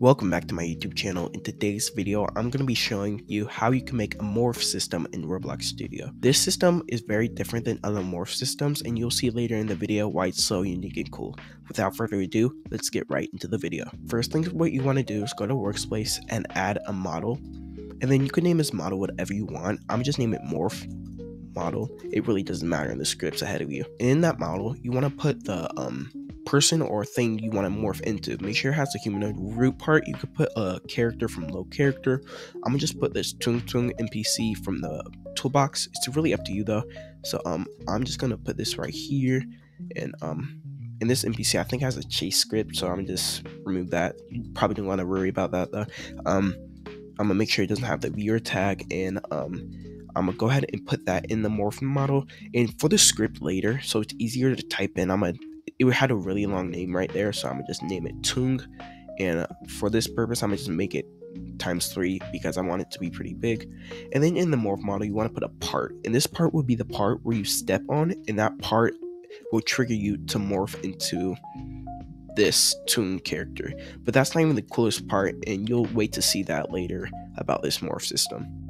Welcome back to my YouTube channel. In today's video, I'm going to be showing you how you can make a morph system in Roblox Studio. This system is very different than other morph systems and you'll see later in the video why it's so unique and cool. Without further ado, let's get right into the video. First thing what you want to do is go to workspace and add a model and then you can name this model whatever you want. I'm just name it morph model. It really doesn't matter in the scripts ahead of you. In that model, you want to put the um person or thing you want to morph into. Make sure it has a humanoid root part. You could put a character from low character. I'm gonna just put this Tung Tung NPC from the toolbox. It's really up to you though. So um, I'm just gonna put this right here, and um, in this NPC I think has a chase script, so I'm just remove that. You probably don't want to worry about that though. Um, I'm gonna make sure it doesn't have the viewer tag, and um. I'm gonna go ahead and put that in the morph model and for the script later so it's easier to type in I'm gonna it had a really long name right there, so I'm gonna just name it Tung. And uh, for this purpose, I'm gonna just make it times three because I want it to be pretty big. And then in the morph model, you want to put a part, and this part would be the part where you step on, and that part will trigger you to morph into this Tung character. But that's not even the coolest part, and you'll wait to see that later about this morph system.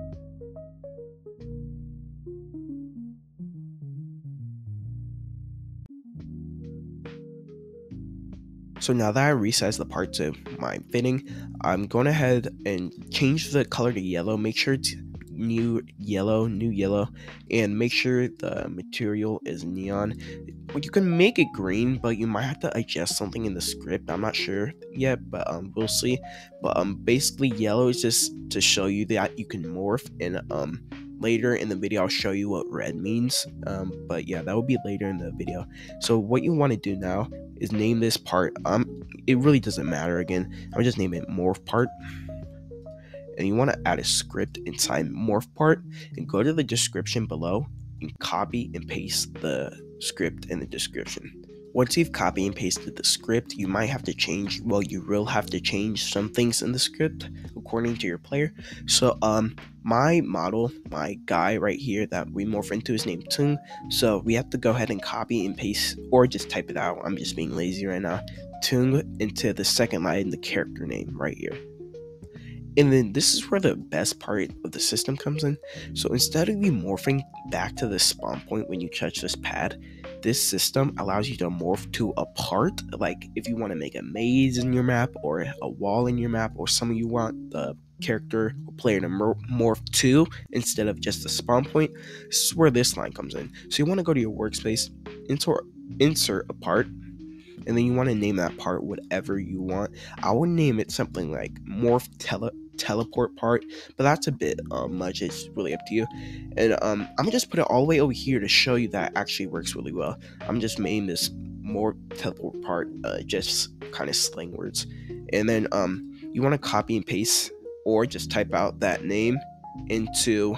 So now that I resized the part to my fitting, I'm going ahead and change the color to yellow. Make sure it's new yellow, new yellow, and make sure the material is neon. You can make it green, but you might have to adjust something in the script. I'm not sure yet, but um, we'll see. But um, basically, yellow is just to show you that you can morph, and um, later in the video I'll show you what red means. Um, but yeah, that will be later in the video. So what you want to do now is name this part. Um, it really doesn't matter. Again, I'm just name it morph part. And you want to add a script inside morph part and go to the description below and copy and paste the script in the description. Once you've copy and pasted the script, you might have to change, well, you will have to change some things in the script according to your player. So, um, my model, my guy right here that we morph into is named Tung. So we have to go ahead and copy and paste, or just type it out. I'm just being lazy right now. Tung into the second line, the character name right here. And then this is where the best part of the system comes in. So instead of you morphing back to the spawn point when you touch this pad, this system allows you to morph to a part. Like if you want to make a maze in your map or a wall in your map, or some of you want the character or player to morph to instead of just the spawn point, this is where this line comes in. So you want to go to your workspace, insert, insert a part, and then you want to name that part whatever you want. I would name it something like morph tele teleport part, but that's a bit um, much. It's really up to you. And um, I'm gonna just put it all the way over here to show you that actually works really well. I'm just making this more teleport part, uh, just kind of slang words. And then um, you want to copy and paste or just type out that name into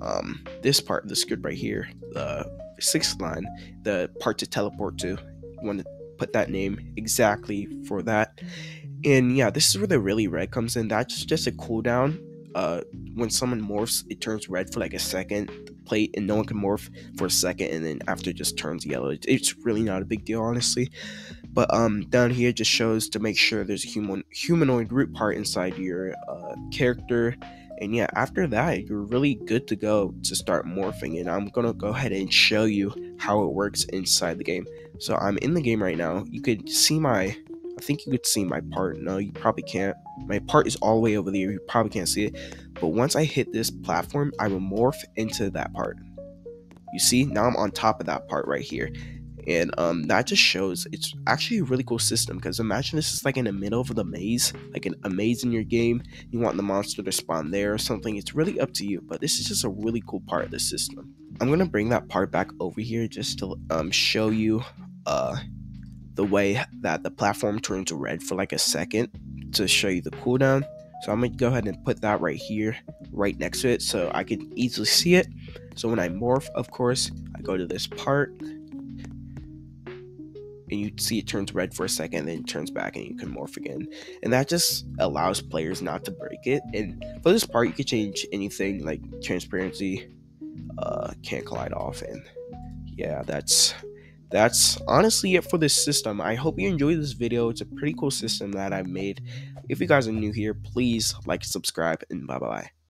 um, this part of the script right here, the sixth line, the part to teleport to. Want to put that name exactly for that. And yeah, this is where the really red comes in. That's just a cooldown. Uh, when someone morphs, it turns red for like a second plate, and no one can morph for a second, and then after it just turns yellow. It's really not a big deal, honestly. But um, down here just shows to make sure there's a human humanoid root part inside your uh, character. And yeah, after that, you're really good to go to start morphing. And I'm gonna go ahead and show you how it works inside the game. So I'm in the game right now. You could see my I think you could see my part. No, you probably can't. My part is all the way over there. You probably can't see it. But once I hit this platform, I will morph into that part. You see, now I'm on top of that part right here. And um, that just shows it's actually a really cool system because imagine this is like in the middle of the maze, like an, a maze in your game. You want the monster to spawn there or something. It's really up to you, but this is just a really cool part of the system. I'm gonna bring that part back over here just to um, show you uh, the way that the platform turns red for like a second to show you the cooldown. So I'm gonna go ahead and put that right here, right next to it, so I can easily see it. So when I morph, of course, I go to this part, and you see it turns red for a second, then it turns back, and you can morph again. And that just allows players not to break it. And for this part, you can change anything like transparency, uh, can't collide off, and yeah, that's that's honestly it for this system. I hope you enjoyed this video. It's a pretty cool system that I made. If you guys are new here, please like, subscribe, and bye bye.